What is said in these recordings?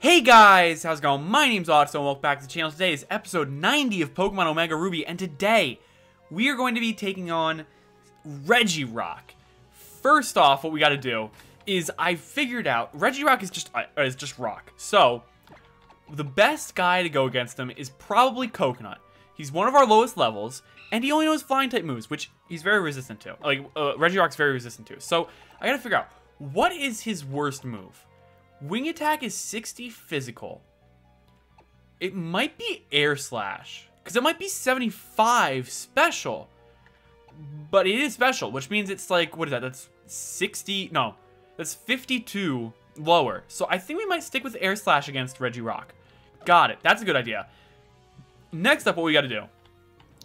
Hey guys, how's it going? My name's Otto and welcome back to the channel. Today is episode 90 of Pokemon Omega Ruby, and today we are going to be taking on Regirock. First off, what we gotta do is I figured out Regirock is just uh, is just rock. So the best guy to go against him is probably Coconut. He's one of our lowest levels, and he only knows flying type moves, which he's very resistant to. Like uh, Regirock's very resistant to. So I gotta figure out what is his worst move. Wing attack is 60 physical. It might be air slash. Because it might be 75 special. But it is special, which means it's like, what is that? That's 60, no. That's 52 lower. So I think we might stick with air slash against Regirock. Got it. That's a good idea. Next up, what we got to do.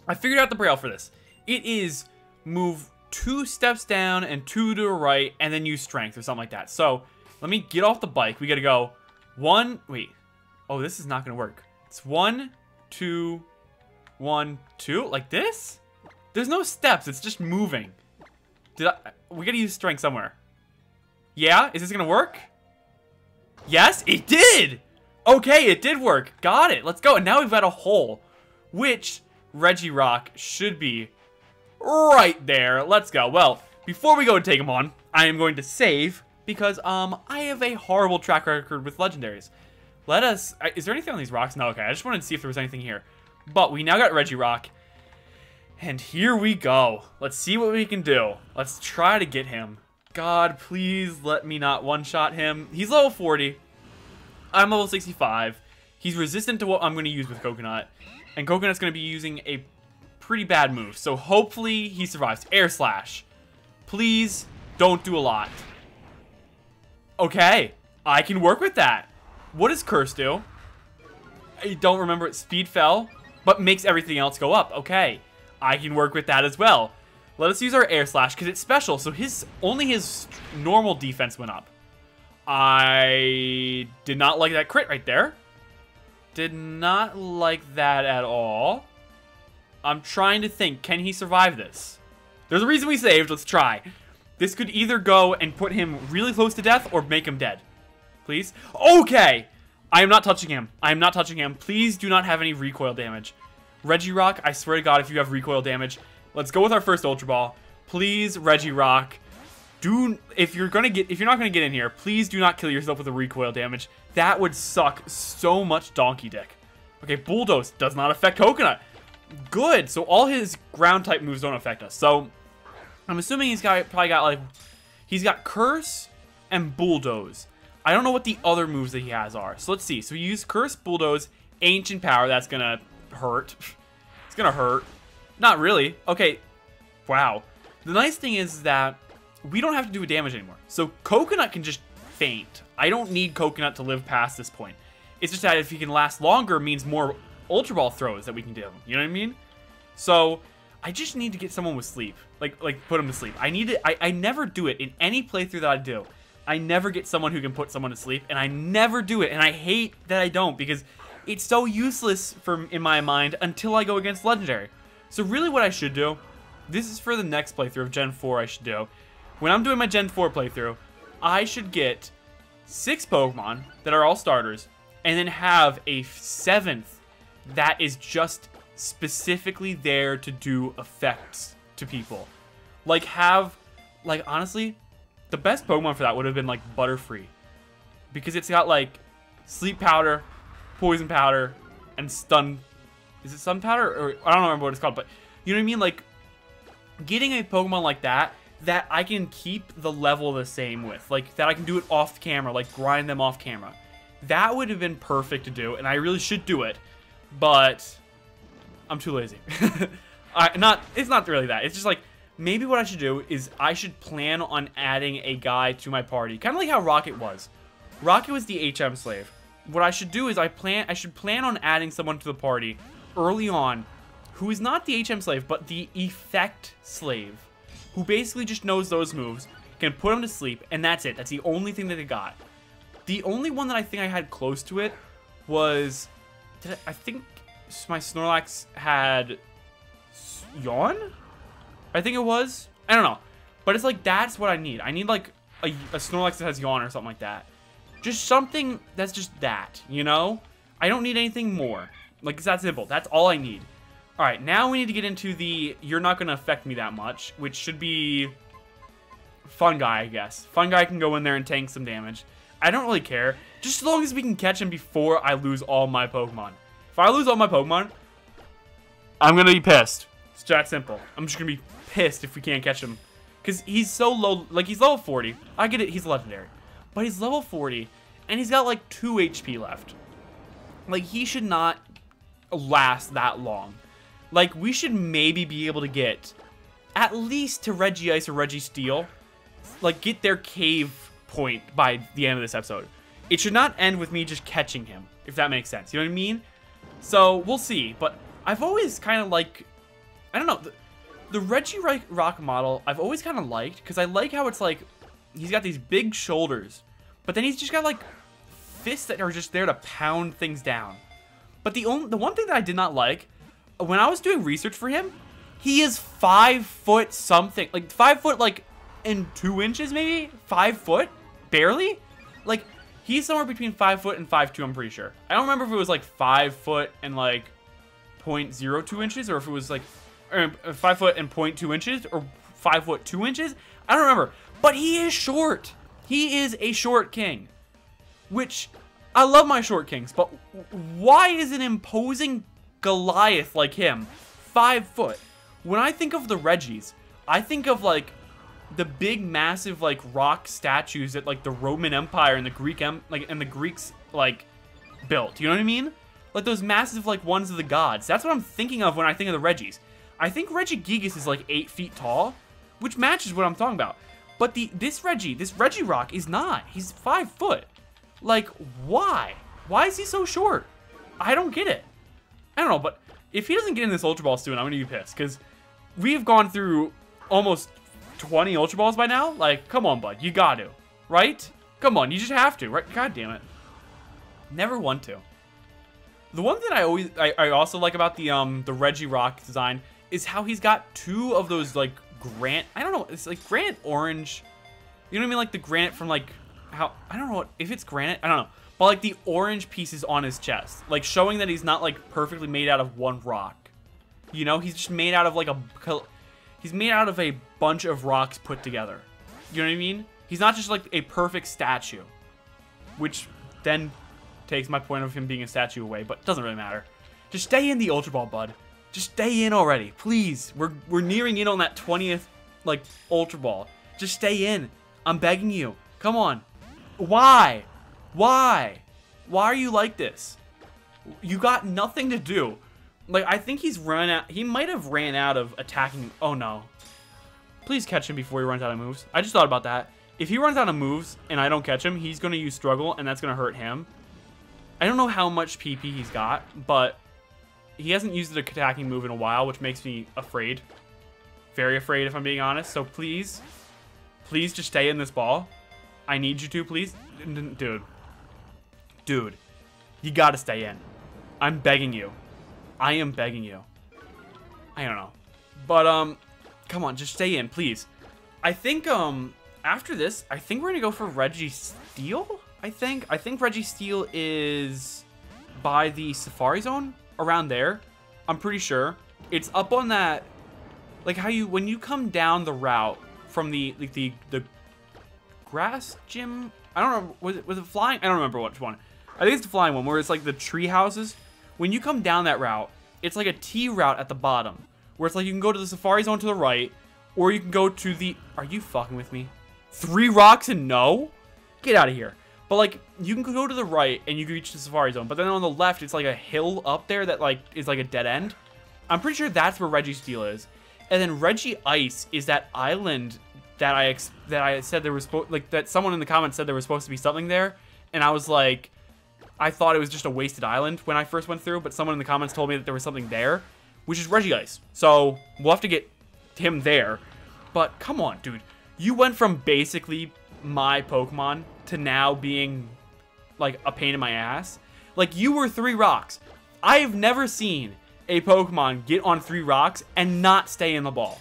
I figured out the braille for this. It is move two steps down and two to the right, and then use strength or something like that. So let me get off the bike. We gotta go one, wait. Oh, this is not gonna work. It's one, two, one, two, like this? There's no steps, it's just moving. Did I, we gotta use strength somewhere. Yeah, is this gonna work? Yes, it did! Okay, it did work. Got it, let's go. And now we've got a hole, which Regirock should be right there. Let's go. Well, before we go and take him on, I am going to save because um I have a horrible track record with legendaries. Let us. Is there anything on these rocks? No. Okay. I just wanted to see if there was anything here. But we now got Regirock, and here we go. Let's see what we can do. Let's try to get him. God, please let me not one-shot him. He's level 40. I'm level 65. He's resistant to what I'm going to use with Coconut. And Coconut's going to be using a pretty bad move. So hopefully he survives. Air Slash. Please don't do a lot. Okay, I can work with that. What does Curse do? I don't remember it. Speed fell, but makes everything else go up. Okay, I can work with that as well. Let us use our Air Slash because it's special, so his only his normal defense went up. I did not like that crit right there. Did not like that at all. I'm trying to think, can he survive this? There's a reason we saved, let's try. This could either go and put him really close to death or make him dead. Please? Okay! I am not touching him. I am not touching him. Please do not have any recoil damage. Regirock, I swear to God, if you have recoil damage, let's go with our first Ultra Ball. Please, Regirock, do if you're gonna get if you're not gonna get in here, please do not kill yourself with a recoil damage. That would suck so much donkey dick. Okay, Bulldoze does not affect Coconut. Good. So all his ground type moves don't affect us. So I'm assuming he's got probably got like he's got curse and bulldoze. I don't know what the other moves that he has are. So let's see. So he used curse, bulldoze, ancient power. That's gonna hurt. it's gonna hurt. Not really. Okay. Wow. The nice thing is that we don't have to do damage anymore. So coconut can just faint. I don't need coconut to live past this point. It's just that if he can last longer means more ultra ball throws that we can do. You know what I mean? So I just need to get someone with sleep. Like, like put them to sleep. I need it. I, I never do it in any playthrough that I do. I never get someone who can put someone to sleep, and I never do it, and I hate that I don't because it's so useless for in my mind until I go against Legendary. So really what I should do, this is for the next playthrough of Gen 4 I should do. When I'm doing my Gen 4 playthrough, I should get six Pokemon that are all starters, and then have a seventh that is just specifically there to do effects to people. Like have, like honestly, the best Pokemon for that would have been like Butterfree. Because it's got like sleep powder, poison powder, and stun. Is it stun powder? Or I don't remember what it's called, but you know what I mean? Like getting a Pokemon like that that I can keep the level the same with. Like that I can do it off camera, like grind them off camera. That would have been perfect to do, and I really should do it. But I'm too lazy. I, not It's not really that. It's just like, maybe what I should do is I should plan on adding a guy to my party. Kind of like how Rocket was. Rocket was the HM slave. What I should do is I plan I should plan on adding someone to the party early on who is not the HM slave, but the effect slave. Who basically just knows those moves, can put them to sleep, and that's it. That's the only thing that they got. The only one that I think I had close to it was... I, I think my Snorlax had Yawn? I think it was. I don't know. But it's like, that's what I need. I need like a, a Snorlax that has Yawn or something like that. Just something that's just that, you know? I don't need anything more. Like, it's that simple. That's all I need. Alright, now we need to get into the you're not going to affect me that much, which should be Fun Guy, I guess. Fun Guy can go in there and tank some damage. I don't really care. Just as long as we can catch him before I lose all my Pokemon. If I lose all my Pokemon, I'm going to be pissed. It's that simple. I'm just going to be pissed if we can't catch him. Because he's so low, like he's level 40. I get it, he's legendary. But he's level 40, and he's got like 2 HP left. Like, he should not last that long. Like, we should maybe be able to get at least to Regice or Registeel. like, get their cave point by the end of this episode. It should not end with me just catching him, if that makes sense. You know what I mean? So, we'll see. But I've always kind of like, I don't know, the, the Regirock model I've always kind of liked, because I like how it's like, he's got these big shoulders, but then he's just got like fists that are just there to pound things down. But the only, the one thing that I did not like when I was doing research for him, he is five foot something, like five foot like in two inches maybe, five foot, barely. Like he's somewhere between five foot and five two. I'm pretty sure. I don't remember if it was like five foot and like 0.02 inches, or if it was like uh, five foot and 0.2 inches, or five foot two inches. I don't remember, but he is short. He is a short king, which I love my short kings, but why is an imposing Goliath like him, five foot. When I think of the Regis, I think of like the big, massive like rock statues that like the Roman Empire and the Greek em like and the Greeks like built. You know what I mean? Like those massive like ones of the gods. That's what I'm thinking of when I think of the Regis. I think Regigigas is like eight feet tall, which matches what I'm talking about. But the this Reggie, this Regirock is not. He's five foot. Like, why? Why is he so short? I don't get it. I don't know, but if he doesn't get in this Ultra Ball soon, I'm gonna be pissed because we've gone through almost 20 Ultra Balls by now. Like, come on, bud, you got to, right? Come on, you just have to, right? God damn it. Never want to. The one thing I always, I, I also like about the um the Regirock design is how he's got two of those like granite. I don't know, it's like granite orange. You know what I mean? Like the granite from like how I don't know what if it's granite. I don't know but like the orange pieces on his chest, like showing that he's not like perfectly made out of one rock. You know, he's just made out of like a, he's made out of a bunch of rocks put together. You know what I mean? He's not just like a perfect statue, which then takes my point of him being a statue away, but doesn't really matter. Just stay in the Ultra Ball, bud. Just stay in already, please. We're we're nearing in on that 20th like Ultra Ball. Just stay in. I'm begging you. Come on. Why? Why? Why are you like this? You got nothing to do. Like, I think he's run out. He might have ran out of attacking. Oh, no. Please catch him before he runs out of moves. I just thought about that. If he runs out of moves and I don't catch him, he's going to use Struggle, and that's going to hurt him. I don't know how much PP he's got, but he hasn't used the attacking move in a while, which makes me afraid. Very afraid, if I'm being honest. So please, please just stay in this ball. I need you to, please. Dude, Dude, you gotta stay in. I'm begging you. I am begging you. I don't know. But, um, come on, just stay in, please. I think, um, after this, I think we're gonna go for Registeel, I think. I think Registeel is by the Safari Zone, around there. I'm pretty sure. It's up on that, like how you, when you come down the route from the, like the, the grass gym, I don't know, was it, was it flying? I don't remember which one. I think it's the flying one where it's like the tree houses. When you come down that route, it's like a T route at the bottom. Where it's like you can go to the Safari Zone to the right, or you can go to the... Are you fucking with me? Three rocks and no? Get out of here. But like, you can go to the right and you can reach the Safari Zone. But then on the left, it's like a hill up there that like is like a dead end. I'm pretty sure that's where Registeel is. And then Reggie Ice is that island that I that I said there was like that someone in the comments said there was supposed to be something there, and I was like, I thought it was just a wasted island when I first went through, but someone in the comments told me that there was something there, which is Regice. So we'll have to get him there. But come on, dude. You went from basically my Pokemon to now being like a pain in my ass. Like you were three rocks. I have never seen a Pokemon get on three rocks and not stay in the ball.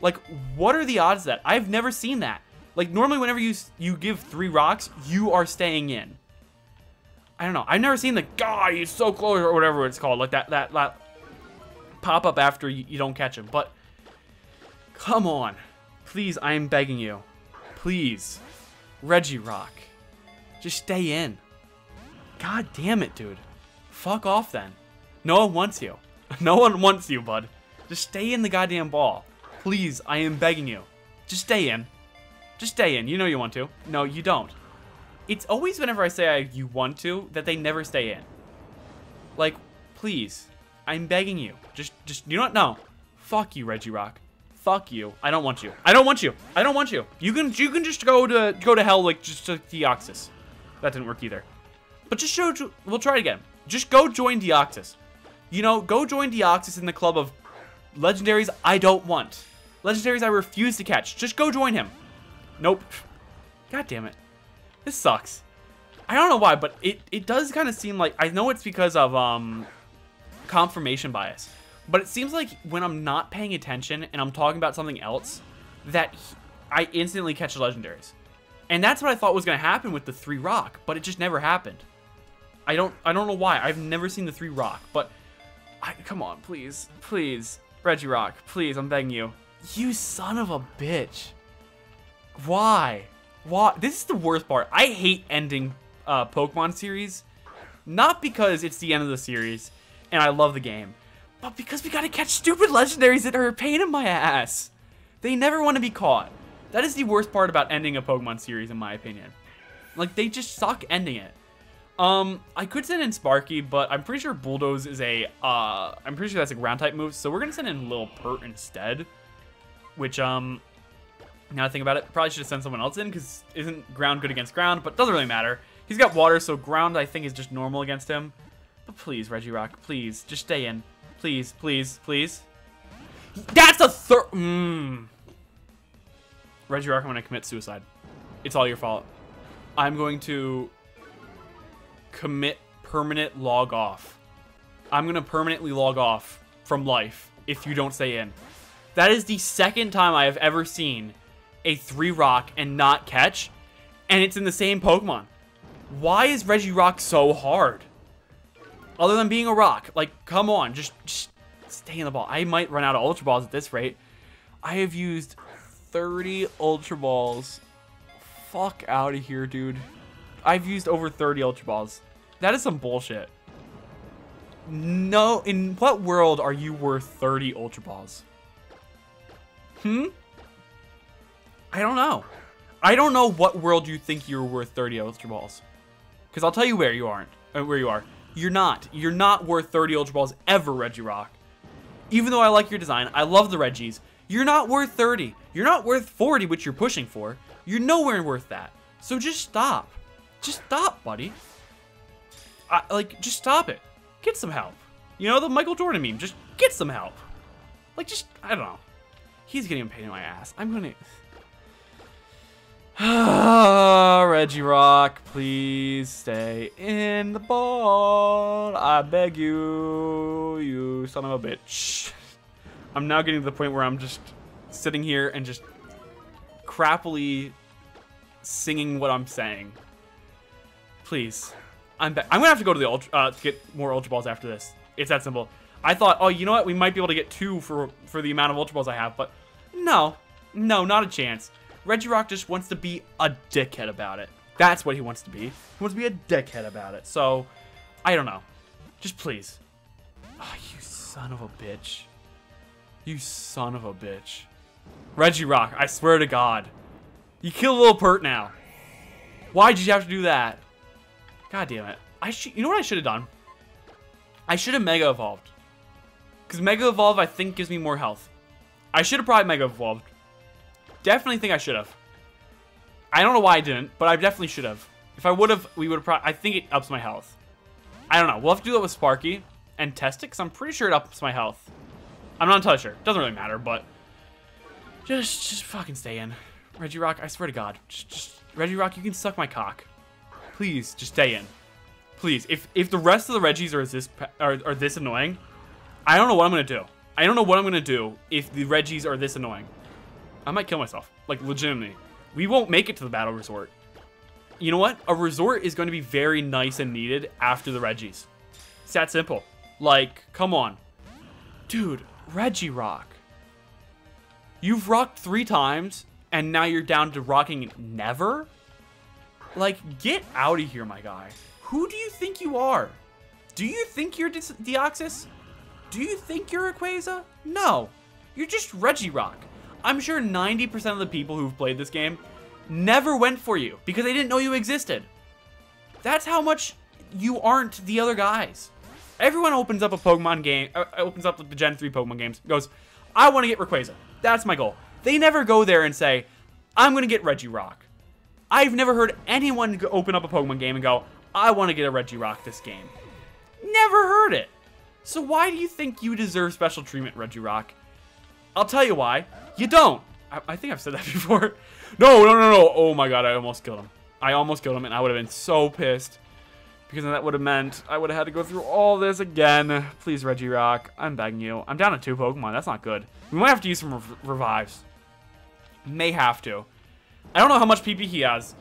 Like, what are the odds that? I've never seen that. Like, normally whenever you you give three rocks, you are staying in. I don't know. I've never seen the, guy. he's so close, or whatever it's called. Like, that, that, that pop up after you, you don't catch him. But, come on. Please, I am begging you. Please. Regirock, Just stay in. God damn it, dude. Fuck off then. No one wants you. No one wants you, bud. Just stay in the goddamn ball. Please, I am begging you. Just stay in. Just stay in. You know you want to. No, you don't. It's always whenever I say I, you want to that they never stay in. Like, please. I'm begging you. Just, just, you know what? No. Fuck you, Regirock. Fuck you. I don't want you. I don't want you. I don't want you. You can, you can just go to, go to hell like just to Deoxys. That didn't work either. But just show, we'll try it again. Just go join Deoxys. You know, go join Deoxys in the club of legendaries I don't want. Legendaries I refuse to catch. Just go join him. Nope. God damn it. This sucks. I don't know why, but it, it does kind of seem like... I know it's because of um, confirmation bias. But it seems like when I'm not paying attention and I'm talking about something else, that he, I instantly catch the legendaries. And that's what I thought was going to happen with the three rock, but it just never happened. I don't I don't know why. I've never seen the three rock, but I, come on, please, please, Regirock, please, I'm begging you. You son of a bitch. Why? Why? This is the worst part. I hate ending uh, Pokemon series, not because it's the end of the series and I love the game, but because we gotta catch stupid legendaries that are a pain in my ass. They never want to be caught. That is the worst part about ending a Pokemon series, in my opinion. Like, they just suck ending it. Um, I could send in Sparky, but I'm pretty sure Bulldoze is a, uh, I'm pretty sure that's a ground type move, so we're gonna send in Lil Pert instead. Which, um, now I think about it, probably should have sent someone else in, because isn't ground good against ground, but doesn't really matter. He's got water, so ground, I think, is just normal against him. But please, Regirock, please, just stay in. Please, please, please. That's a third, mmm. Regirock, I'm gonna commit suicide. It's all your fault. I'm going to commit permanent log off. I'm going to permanently log off from life if you don't stay in. That is the second time I have ever seen a 3 rock and not catch, and it's in the same Pokemon. Why is Regirock so hard? Other than being a rock. Like, come on, just, just stay in the ball. I might run out of Ultra Balls at this rate. I have used 30 Ultra Balls. Fuck out of here, dude. I've used over 30 Ultra Balls. That is some bullshit. No, in what world are you worth 30 Ultra Balls? Hmm? I don't know. I don't know what world you think you're worth 30 Ultra Balls. Because I'll tell you where you aren't. Uh, where you are. You're not. You're not worth 30 Ultra Balls ever, Regirock. Even though I like your design, I love the Regis. you're not worth 30. You're not worth 40, which you're pushing for. You're nowhere worth that. So just stop. Just stop, buddy. I, like, just stop it. Get some help. You know, the Michael Jordan meme. Just get some help. Like, just, I don't know. He's getting a pain in my ass. I'm gonna... Regirock, please stay in the ball. I beg you, you son of a bitch. I'm now getting to the point where I'm just sitting here and just crappily singing what I'm saying. Please. I'm. I'm gonna have to go to the ultra, uh, to get more Ultra Balls after this. It's that simple. I thought, oh, you know what? We might be able to get two for for the amount of Ultra Balls I have, but no, no, not a chance. Regirock just wants to be a dickhead about it. That's what he wants to be. He wants to be a dickhead about it. So, I don't know. Just please. Oh, you son of a bitch. You son of a bitch. Regirock, I swear to God. You killed Little Pert now. Why did you have to do that? God damn it. I should. You know what I should have done? I should have Mega Evolved. Because Mega Evolve, I think, gives me more health. I should have probably Mega Evolved. Definitely think I should have. I don't know why I didn't, but I definitely should have. If I would have, we would have. I think it ups my health. I don't know. We'll have to do that with Sparky and test it, because I'm pretty sure it ups my health. I'm not entirely sure. Doesn't really matter, but... Just, just fucking stay in. Regirock, I swear to God. Just, just Regirock, you can suck my cock. Please, just stay in. Please, if if the rest of the Regis are this are, are this annoying, I don't know what I'm gonna do. I don't know what I'm gonna do if the Regis are this annoying. I might kill myself, like legitimately, We won't make it to the battle resort. You know what? A resort is going to be very nice and needed after the Regis. It's that simple. Like, come on. Dude, Regirock. You've rocked three times, and now you're down to rocking never? Like, get out of here, my guy. Who do you think you are? Do you think you're De Deoxys? Do you think you're Rayquaza? No. You're just Regirock. I'm sure 90% of the people who've played this game never went for you because they didn't know you existed. That's how much you aren't the other guys. Everyone opens up a Pokemon game, uh, opens up the Gen 3 Pokemon games, goes, I want to get Rayquaza. That's my goal. They never go there and say, I'm going to get Regirock. I've never heard anyone open up a Pokemon game and go, I want to get a Regirock this game. Never heard it. So why do you think you deserve special treatment, Regirock? I'll tell you why. You don't. I, I think I've said that before. No, no, no, no. Oh my god, I almost killed him. I almost killed him, and I would have been so pissed. Because that would have meant I would have had to go through all this again. Please, Regirock. I'm begging you. I'm down to two Pokemon. That's not good. We might have to use some rev revives. May have to. I don't know how much PP he has.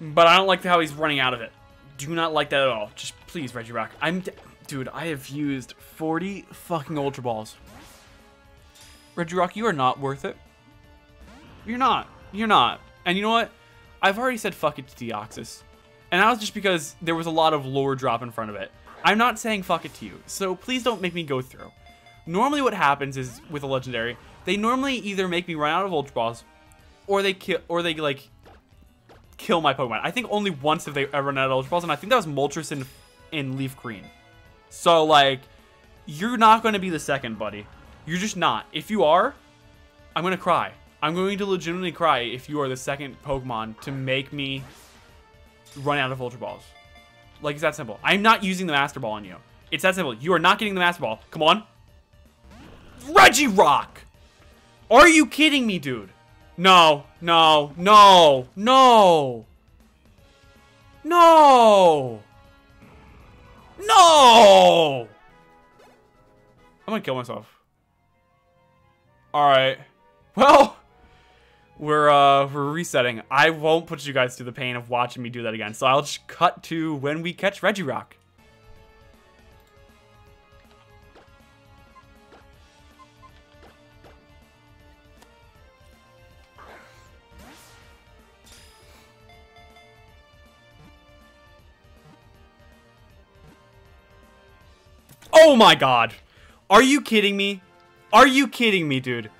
But I don't like how he's running out of it. Do not like that at all. Just please, Regirock. I'm... Dude, I have used 40 fucking Ultra Balls. Regirock, you are not worth it. You're not. You're not. And you know what? I've already said fuck it to Deoxys. And that was just because there was a lot of lore drop in front of it. I'm not saying fuck it to you, so please don't make me go through. Normally what happens is, with a Legendary, they normally either make me run out of Ultra Balls, or they kill, or they, like, kill my Pokemon. I think only once have they ever run out of Ultra Balls, and I think that was Moltres in, in Leaf Green. So, like, you're not going to be the second, buddy. You're just not. If you are, I'm going to cry. I'm going to legitimately cry if you are the second Pokemon to make me run out of Ultra Balls. Like, it's that simple. I'm not using the Master Ball on you. It's that simple. You are not getting the Master Ball. Come on. Regirock! Are you kidding me, dude? No, no, no, no. No. No! I'm gonna kill myself. Alright. Well, we're uh we're resetting. I won't put you guys through the pain of watching me do that again. So I'll just cut to when we catch Regirock. Oh my god. Are you kidding me? Are you kidding me, dude?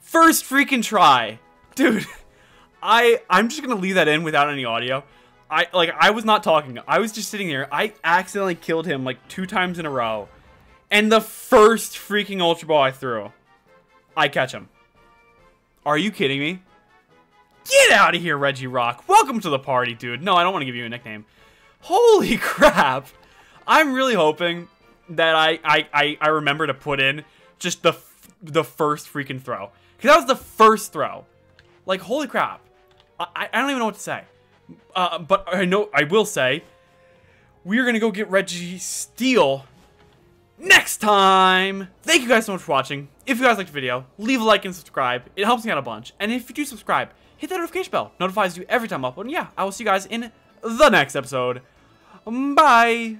First freaking try. Dude, I I'm just going to leave that in without any audio. I like I was not talking. I was just sitting there. I accidentally killed him like two times in a row. And the first freaking Ultra Ball I threw, I catch him. Are you kidding me? Get out of here, Regirock. Welcome to the party, dude. No, I don't want to give you a nickname. Holy crap. I'm really hoping that I, I, I, I remember to put in just the the first freaking throw. Because that was the first throw. Like, holy crap. I, I don't even know what to say. Uh, but I know, I will say, we're going to go get Registeel next time. Thank you guys so much for watching. If you guys liked the video, leave a like and subscribe. It helps me out a bunch. And if you do subscribe, hit that notification bell. Notifies you every time I upload. And yeah, I will see you guys in the next episode. Bye.